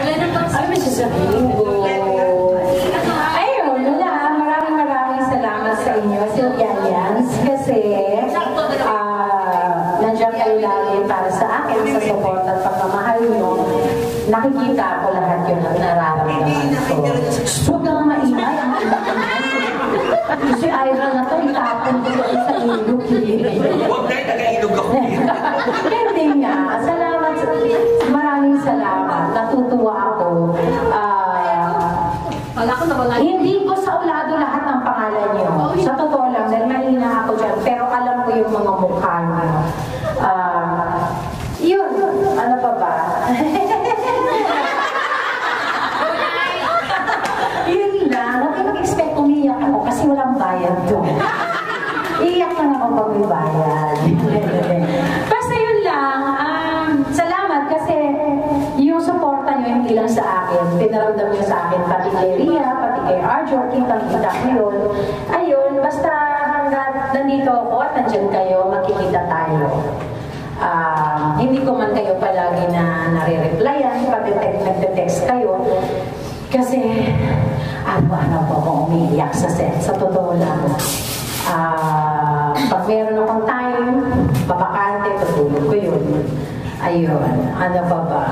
Ano ba sasabihin ko? Ayun, wala. Maraming maraming salamat sa inyo, Silvianians, kasi ah, nandiyan kayo lagi para sa akin, sa support at pagmamahal nyo. Nakikita ko lahat yun at nararamdaman ko. Huwag kang maingay. ang Si Ira na to, itapon ko sa ilog. Huwag na, taga-ilog ako. Hindi nga. Salamat. Maraming salamat. Natutuwa ako. Ah, Wala ko na wala. hindi ko sa ulado lahat ng pangalan niyo. Sa totoo lang, dahil mahina ako dyan. Pero alam ko yung mga mukha niyo. Ah, yun. Ano pa ba? yun lang. Huwag kayo mag-expect umiyak ako kasi walang bayad doon. Iiyak na ako pag may bayad. Basta yun lang. Um, salamat kasi yung suporta nyo hindi lang sa akin. Pinaramdam nyo sa akin pati kay Ria, pati kay Arjo, kitang-kita ko yun. Ayun, basta hanggat nandito ako at nandyan kayo, makikita tayo. Ah, hindi ko man kayo palagi na nare-replyan, pati te- nagte-text kayo. Kasi ano-ano po ako umiiyak sa set. Sa totoo lang. Ah, pag meron akong time, babakante, tutulog ko yun. Ayun, ano pa ba?